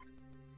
back.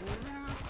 Rock.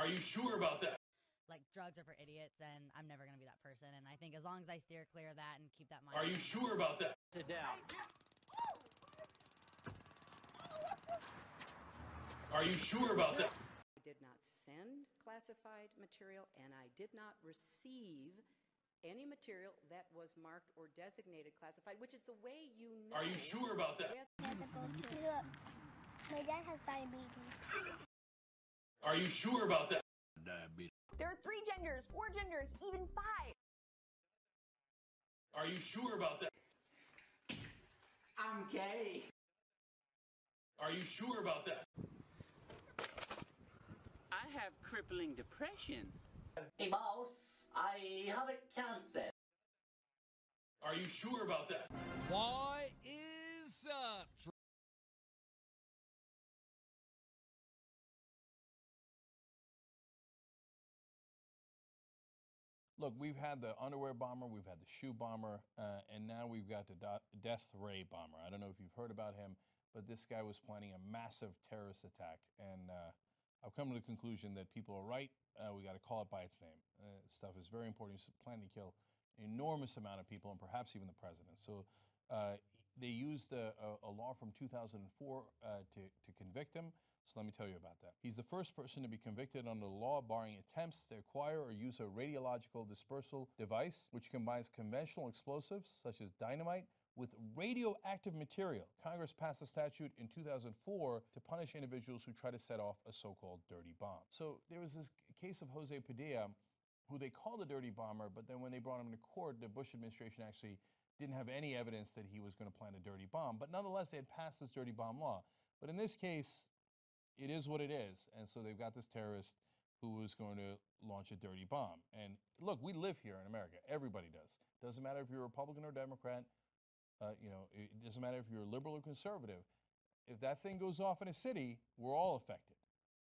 Are you sure about that? like drugs are for idiots and I'm never going to be that person and I think as long as I steer clear of that and keep that mind Are you sure about that? Sit down. Are you sure about that? I did not send classified material, and I did not receive any material that was marked or designated classified, which is the way you know. Are you sure about that? has to go to my dad has diabetes. Are you sure about that? There are three genders, four genders, even five. Are you sure about that? I'm gay. Are you sure about that? I have crippling depression. Hey boss, I have a cancer. Are you sure about that? What is up? Look, we've had the underwear bomber, we've had the shoe bomber, uh, and now we've got the death ray bomber. I don't know if you've heard about him, but this guy was planning a massive terrorist attack. And uh, I've come to the conclusion that people are right. Uh, we got to call it by its name. Uh, stuff is very important. He's planning to kill an enormous amount of people, and perhaps even the president. So uh, they used a, a, a law from 2004 uh, to, to convict him. So let me tell you about that. He's the first person to be convicted under the law barring attempts to acquire or use a radiological dispersal device which combines conventional explosives such as dynamite with radioactive material. Congress passed a statute in 2004 to punish individuals who try to set off a so-called dirty bomb. So there was this case of Jose Padilla who they called a dirty bomber, but then when they brought him to court, the Bush administration actually didn't have any evidence that he was going to plant a dirty bomb. But nonetheless, they had passed this dirty bomb law. But in this case, it is what it is. And so they've got this terrorist who was going to launch a dirty bomb. And look, we live here in America. Everybody does. Doesn't matter if you're Republican or Democrat. Uh, you know, it doesn't matter if you're liberal or conservative. If that thing goes off in a city, we're all affected.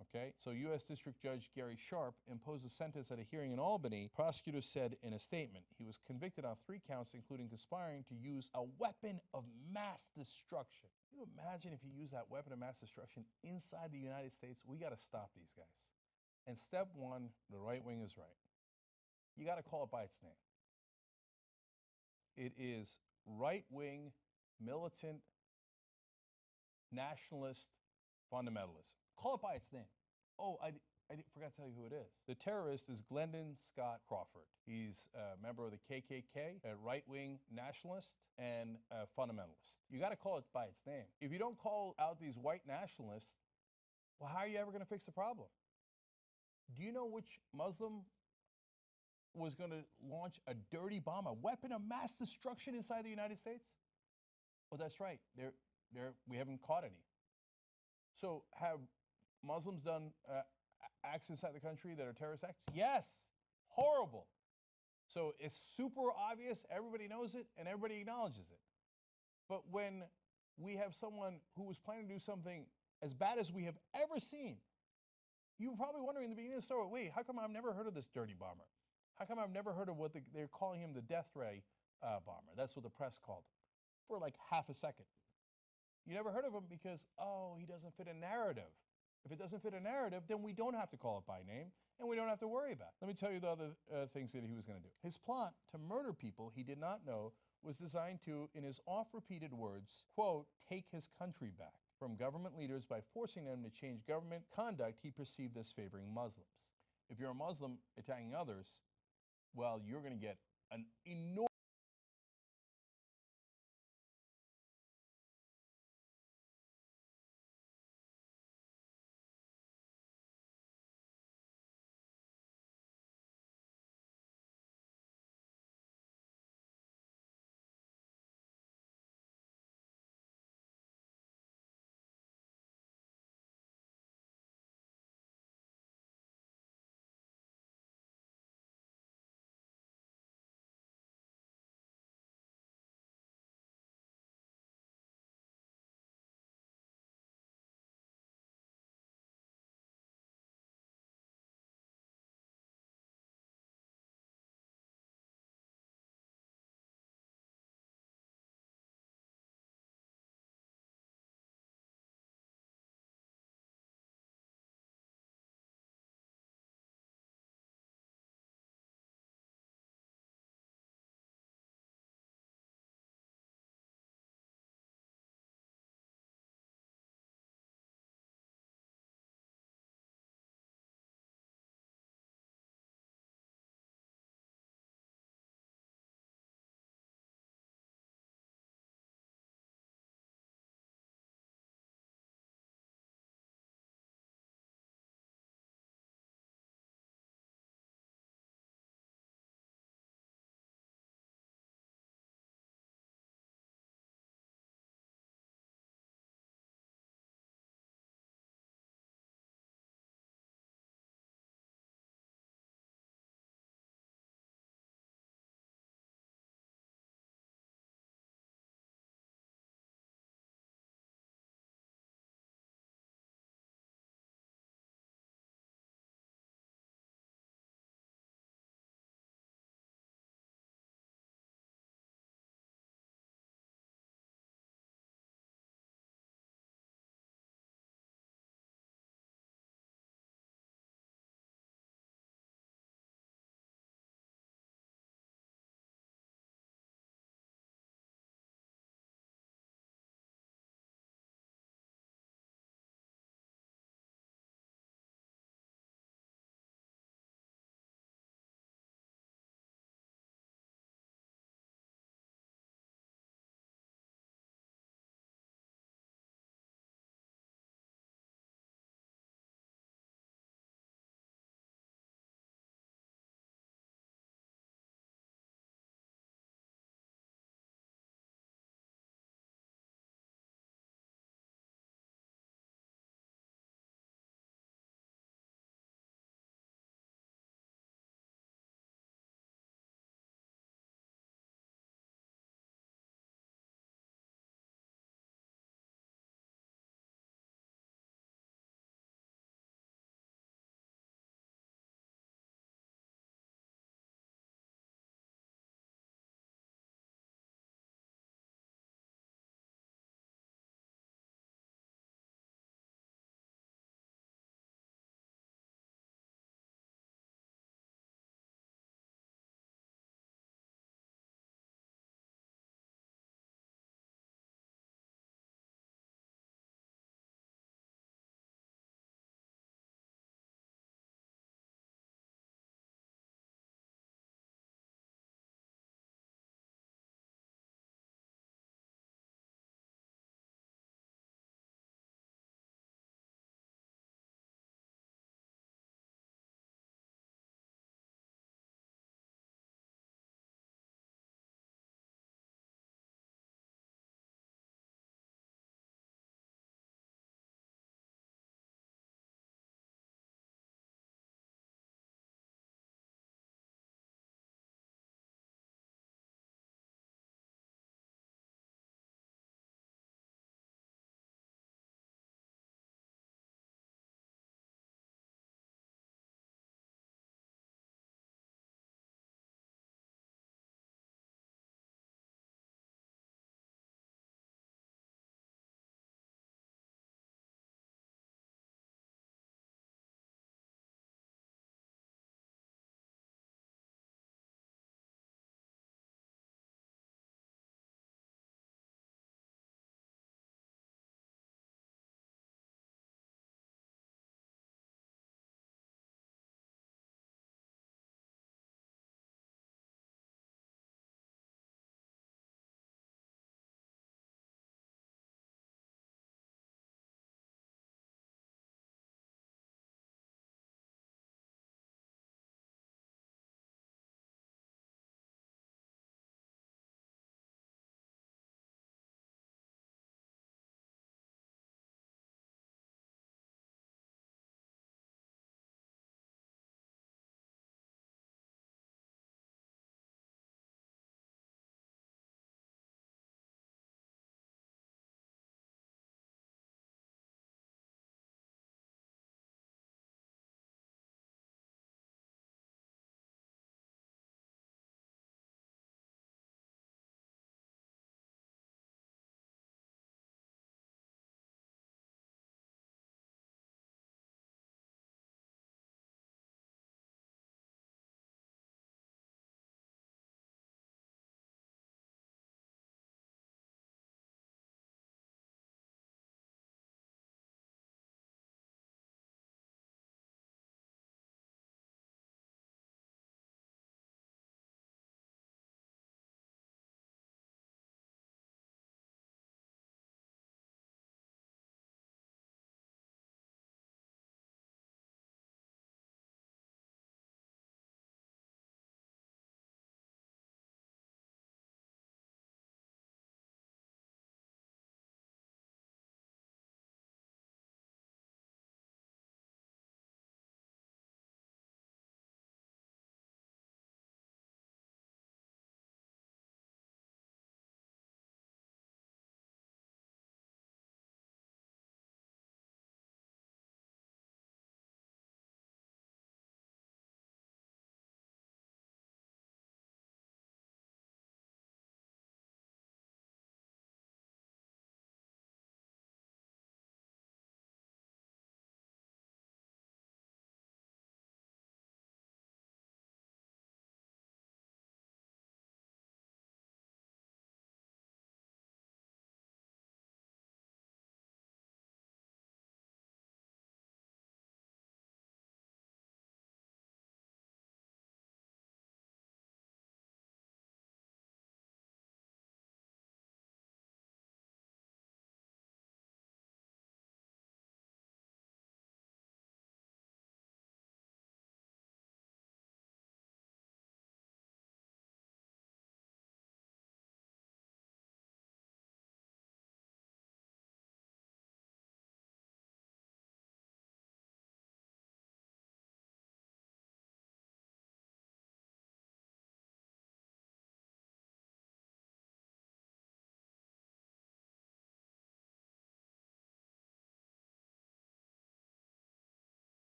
Okay? So U.S. District Judge Gary Sharpe imposed a sentence at a hearing in Albany. Prosecutors said in a statement he was convicted on three counts, including conspiring to use a weapon of mass destruction. You imagine if you use that weapon of mass destruction inside the United States? We got to stop these guys. And step one, the right wing is right. You got to call it by its name. It is right wing, militant, nationalist fundamentalism. Call it by its name. Oh, I, I forgot to tell you who it is. The terrorist is Glendon Scott Crawford. He's a member of the KKK, a right wing nationalist, and a fundamentalist. You got to call it by its name. If you don't call out these white nationalists, well, how are you ever going to fix the problem? Do you know which Muslim was going to launch a dirty bomb, a weapon of mass destruction inside the United States? Well, that's right. They're, they're, we haven't caught any. So, have Muslims done uh, acts inside the country that are terrorist acts? Yes. Horrible. So, it's super obvious, everybody knows it, and everybody acknowledges it. But when we have someone who was planning to do something as bad as we have ever seen, you were probably wondering in the beginning of the story, wait, how come I've never heard of this dirty bomber? How come I've never heard of what the, they're calling him the death ray uh, bomber? That's what the press called him for like half a second. You never heard of him because, oh, he doesn't fit a narrative. If it doesn't fit a narrative, then we don't have to call it by name and we don't have to worry about it. Let me tell you the other uh, things that he was going to do. His plot to murder people he did not know was designed to, in his oft repeated words, quote, take his country back from government leaders by forcing them to change government conduct he perceived as favoring Muslims. If you're a Muslim attacking others, well, you're going to get an enormous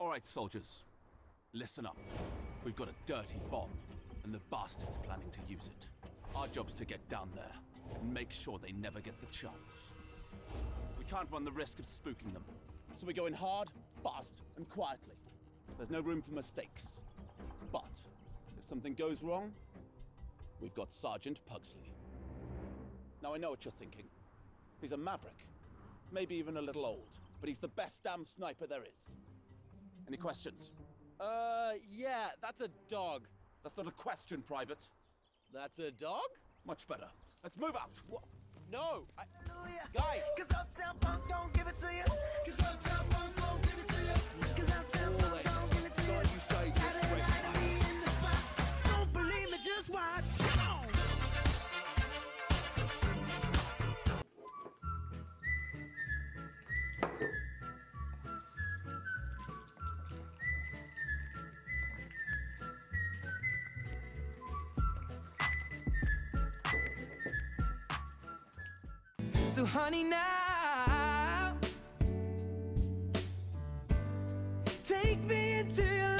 All right, soldiers. Listen up. We've got a dirty bomb, and the bastard's planning to use it. Our job's to get down there and make sure they never get the chance. We can't run the risk of spooking them. So we go in hard, fast, and quietly. There's no room for mistakes. But if something goes wrong, we've got Sergeant Pugsley. Now I know what you're thinking. He's a maverick. Maybe even a little old, but he's the best damn sniper there is. Any questions? Uh, yeah, that's a dog. That's not a question, Private. That's a dog? Much better. Let's move out. What? No, I, guys. Cause Uptown Funk don't give it to you. Cause Uptown Funk don't give it to you. Cause Uptown Funk So, honey, now. Take me into your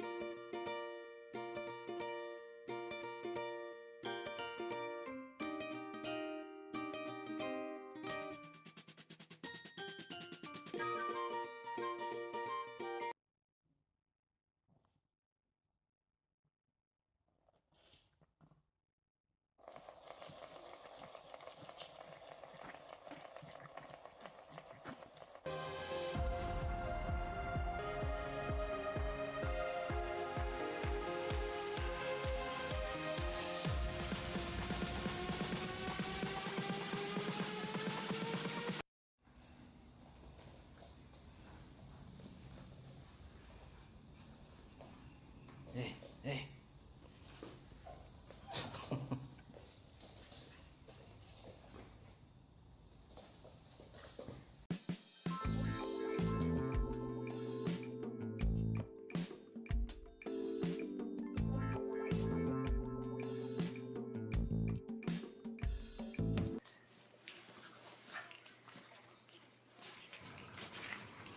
Hey,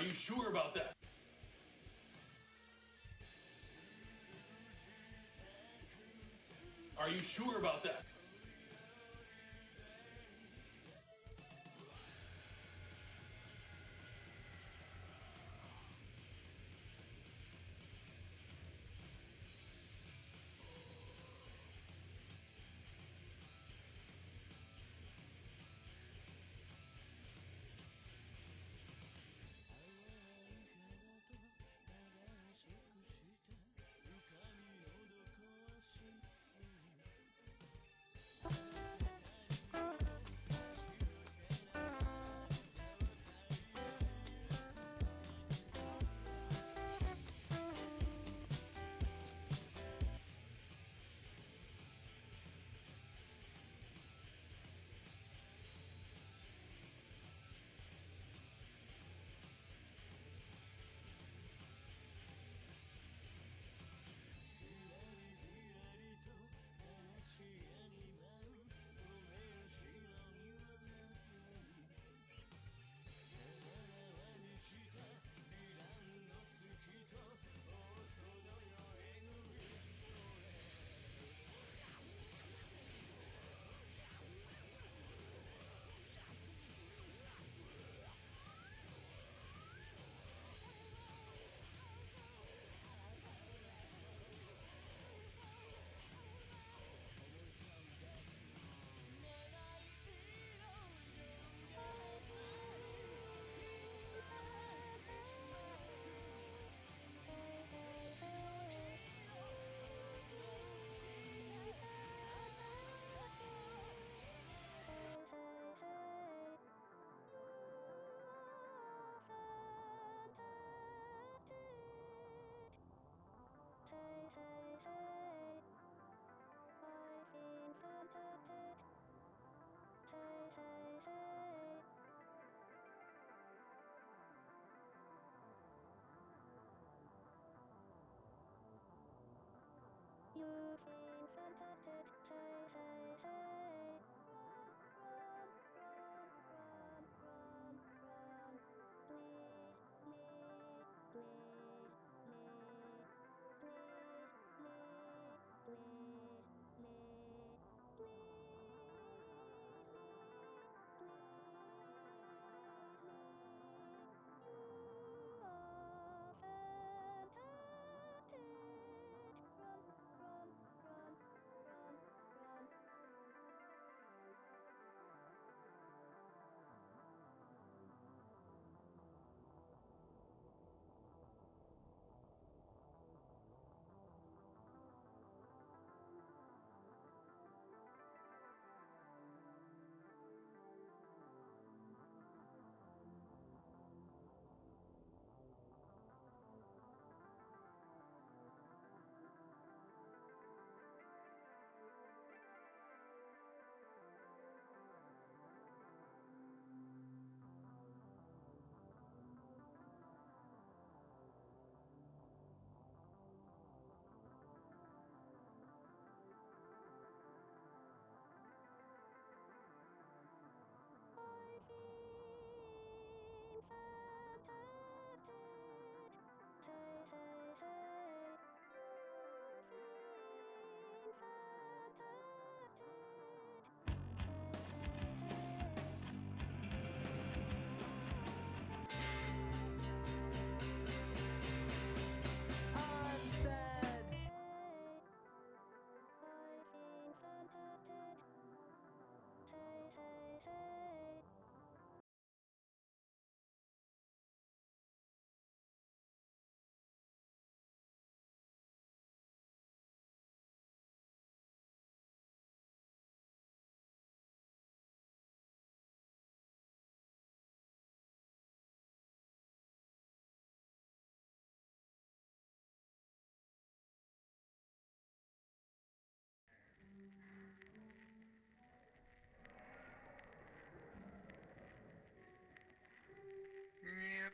Are you sure about that? Are you sure about that? Anthem.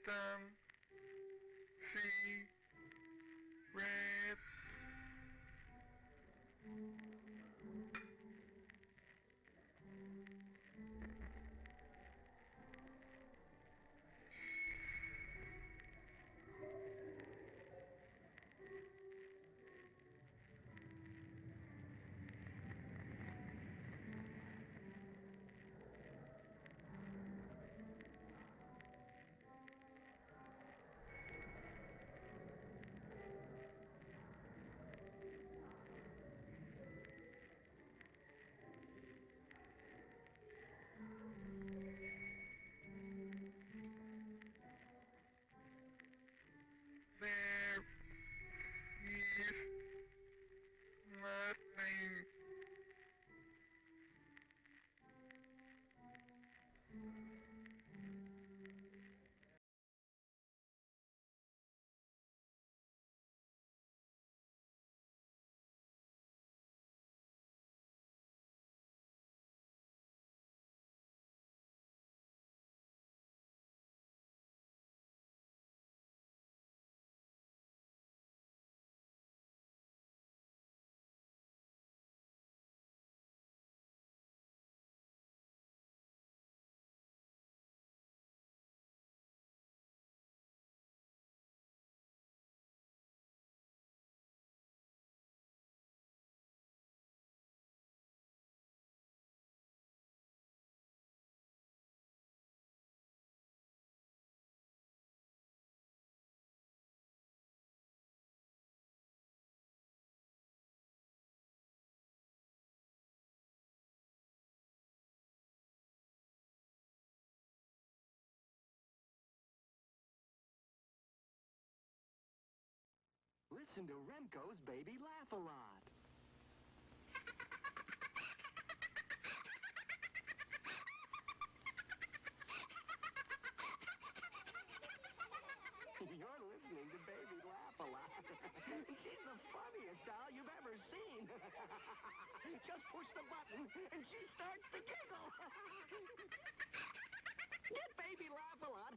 See. Listen to Remco's Baby Laugh a Lot. You're listening to Baby Laugh a Lot. She's the funniest doll you've ever seen. Just push the button and she starts to giggle. Get Baby Laugh a Lot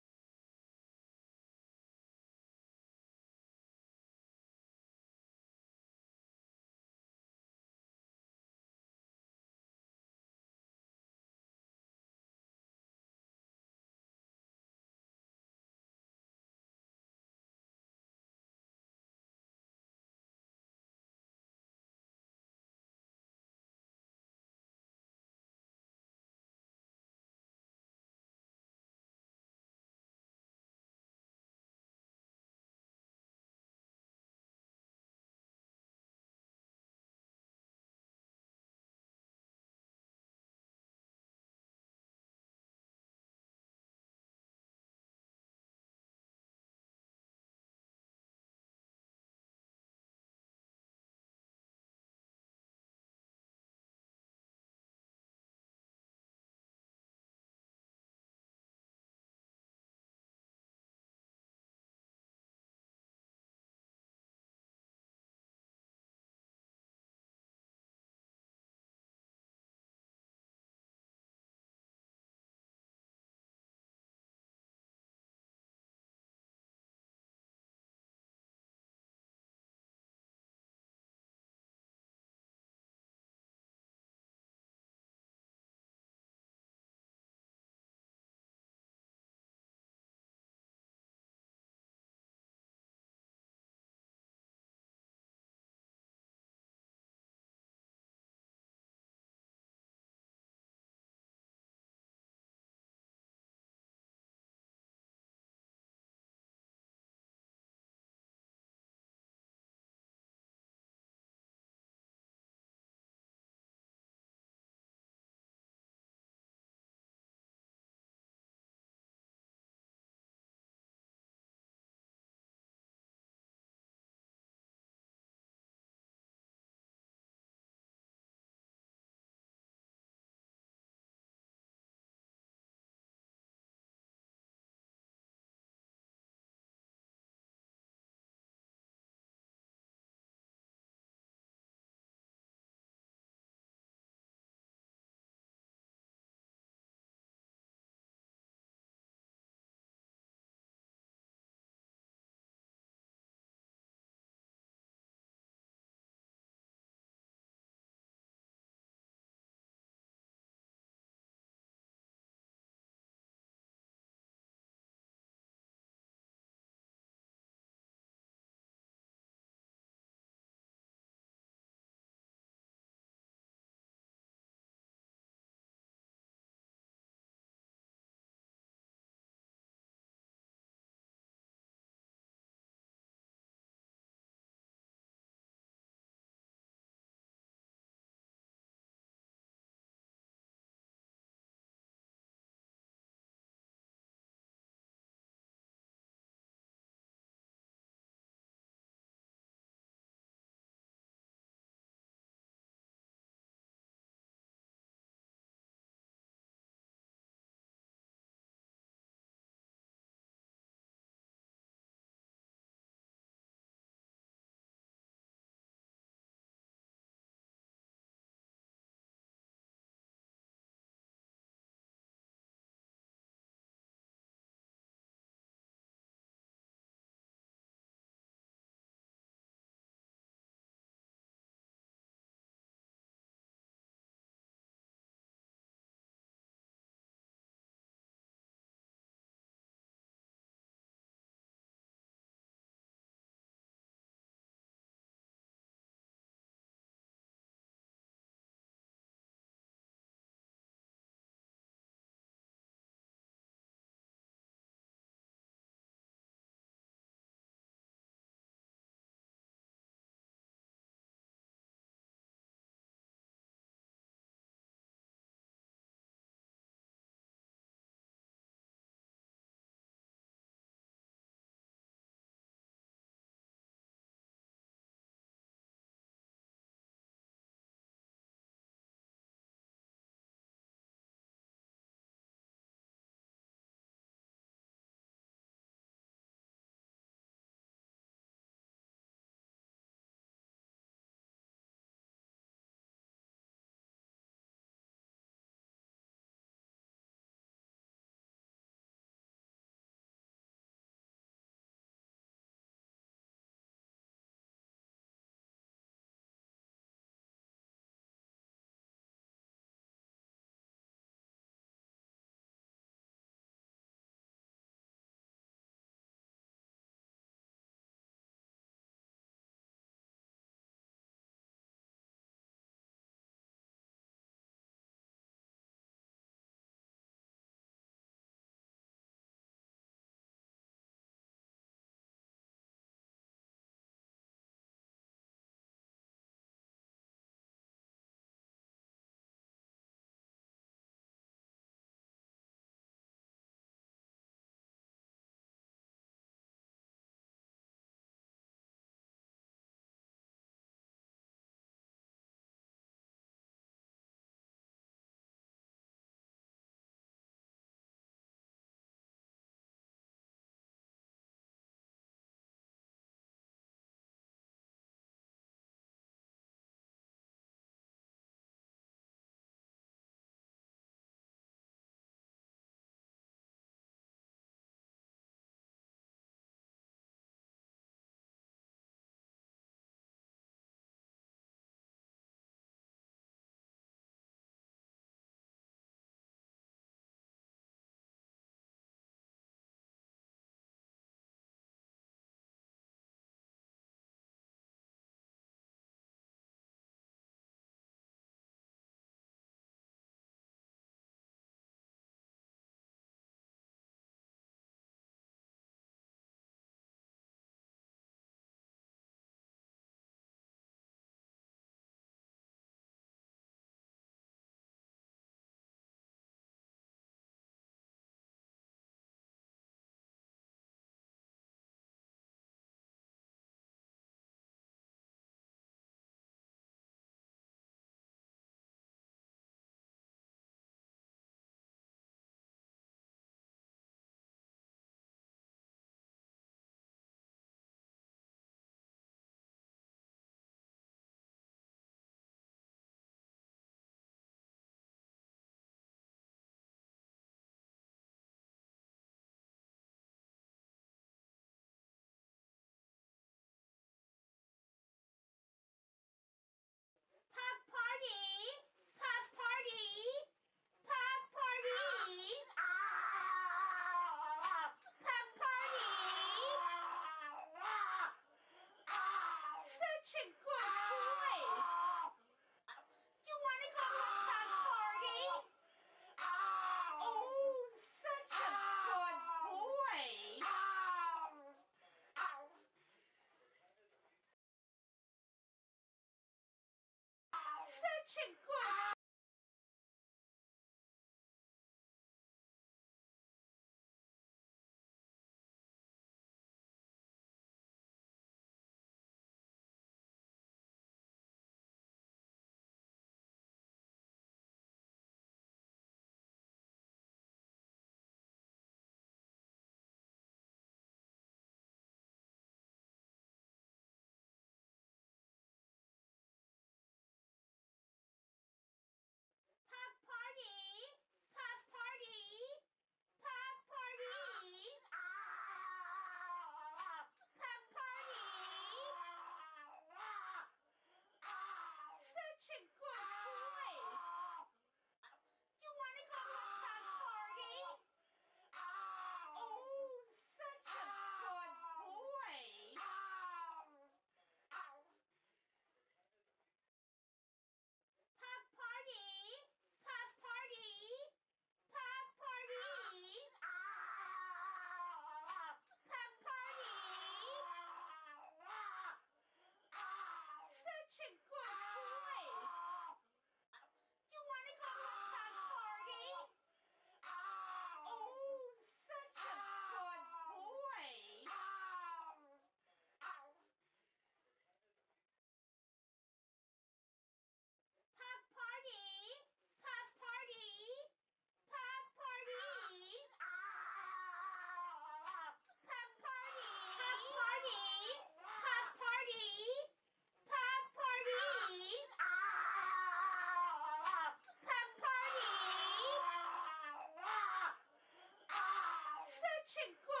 请过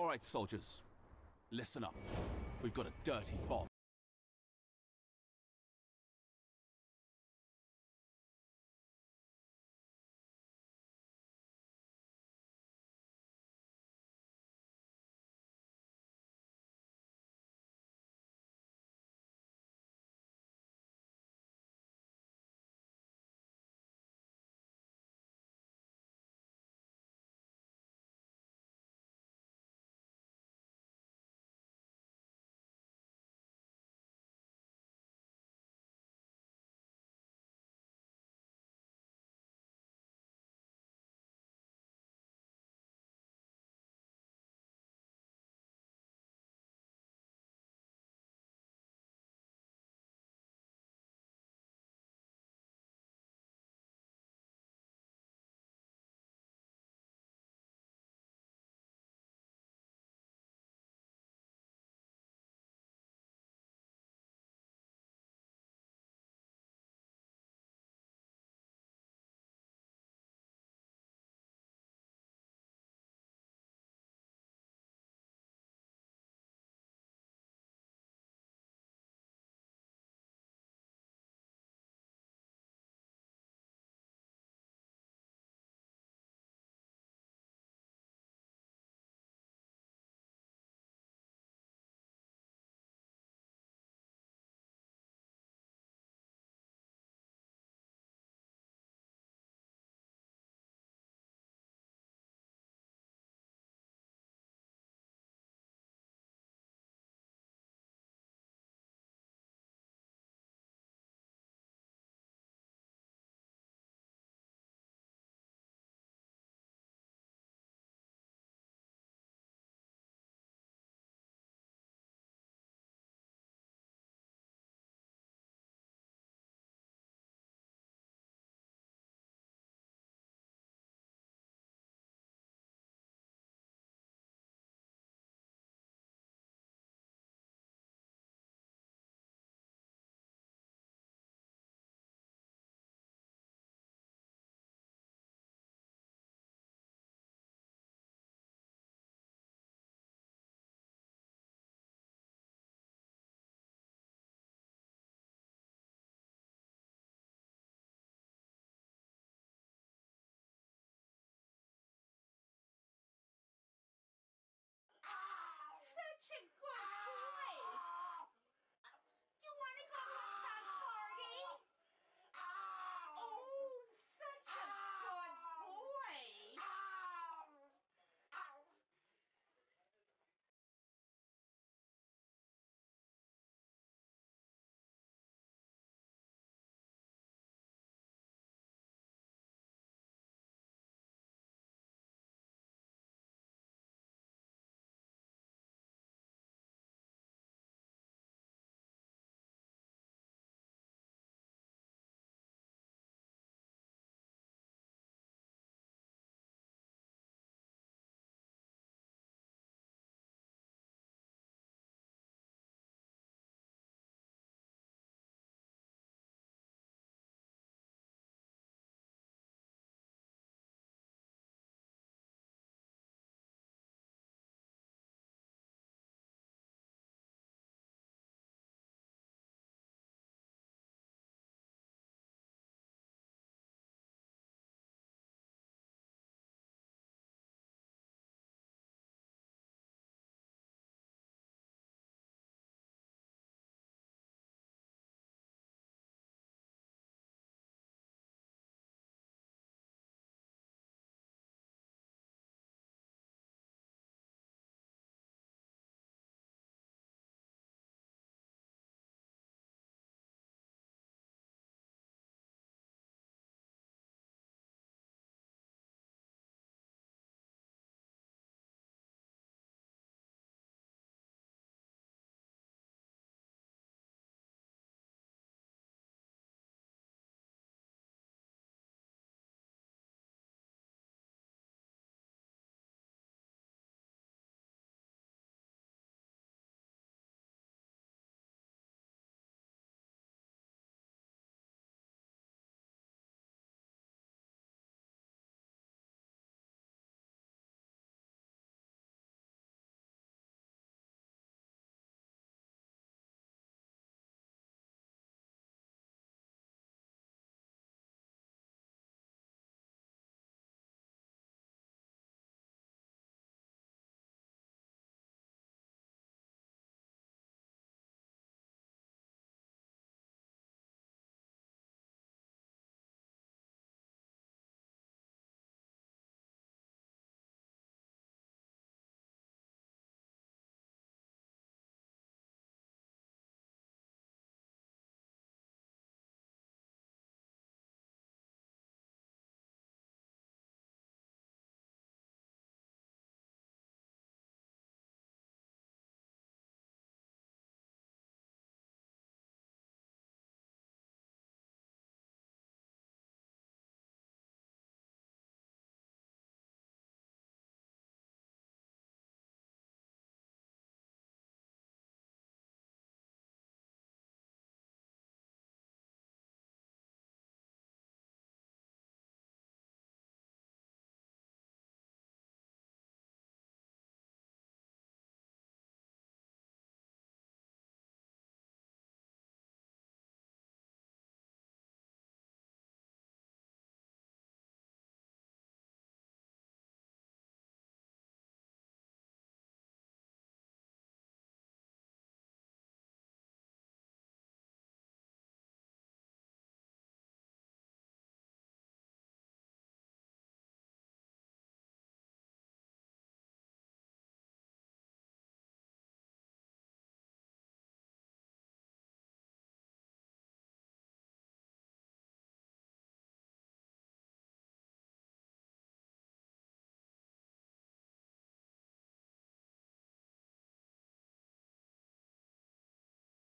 All right, soldiers, listen up. We've got a dirty bomb,